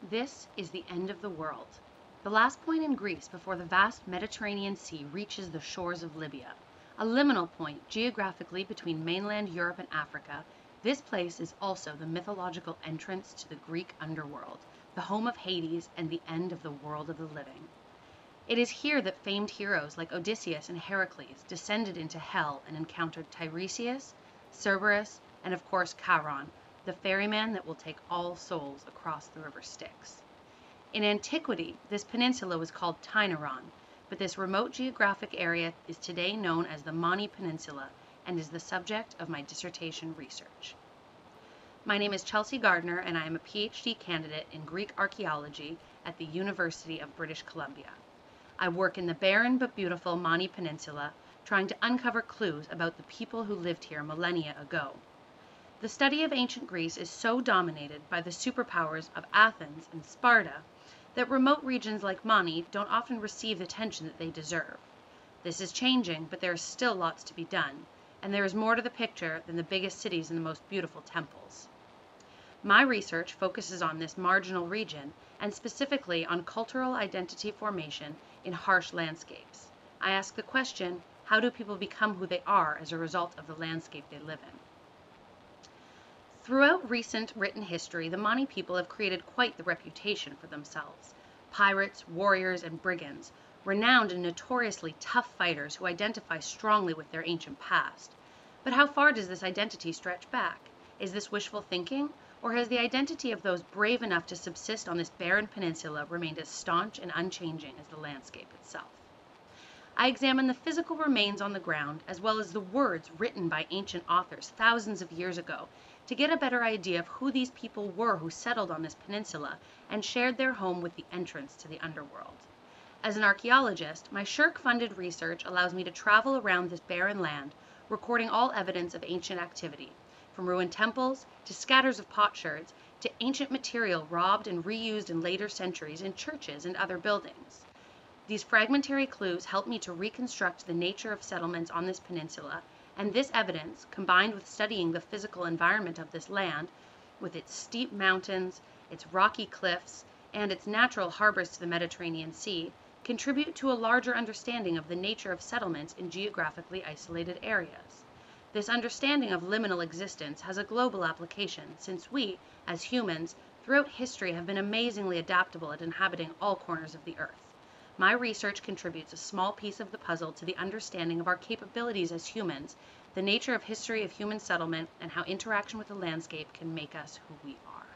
This is the end of the world. The last point in Greece before the vast Mediterranean Sea reaches the shores of Libya. A liminal point geographically between mainland Europe and Africa, this place is also the mythological entrance to the Greek underworld, the home of Hades and the end of the world of the living. It is here that famed heroes like Odysseus and Heracles descended into hell and encountered Tiresias, Cerberus, and of course Charon, the ferryman that will take all souls across the river Styx. In antiquity, this peninsula was called Tainaron, but this remote geographic area is today known as the Mani Peninsula and is the subject of my dissertation research. My name is Chelsea Gardner, and I am a PhD candidate in Greek archaeology at the University of British Columbia. I work in the barren but beautiful Mani Peninsula, trying to uncover clues about the people who lived here millennia ago. The study of ancient Greece is so dominated by the superpowers of Athens and Sparta that remote regions like Mani don't often receive the attention that they deserve. This is changing, but there is still lots to be done, and there is more to the picture than the biggest cities and the most beautiful temples. My research focuses on this marginal region and specifically on cultural identity formation in harsh landscapes. I ask the question how do people become who they are as a result of the landscape they live in? Throughout recent written history, the Mani people have created quite the reputation for themselves. Pirates, warriors, and brigands, renowned and notoriously tough fighters who identify strongly with their ancient past. But how far does this identity stretch back? Is this wishful thinking? Or has the identity of those brave enough to subsist on this barren peninsula remained as staunch and unchanging as the landscape itself? I examine the physical remains on the ground as well as the words written by ancient authors thousands of years ago to get a better idea of who these people were who settled on this peninsula and shared their home with the entrance to the underworld. As an archaeologist, my SSHRC funded research allows me to travel around this barren land, recording all evidence of ancient activity, from ruined temples to scatters of potsherds to ancient material robbed and reused in later centuries in churches and other buildings. These fragmentary clues help me to reconstruct the nature of settlements on this peninsula and this evidence, combined with studying the physical environment of this land, with its steep mountains, its rocky cliffs, and its natural harbors to the Mediterranean Sea, contribute to a larger understanding of the nature of settlements in geographically isolated areas. This understanding of liminal existence has a global application since we, as humans, throughout history have been amazingly adaptable at inhabiting all corners of the earth. My research contributes a small piece of the puzzle to the understanding of our capabilities as humans, the nature of history of human settlement, and how interaction with the landscape can make us who we are.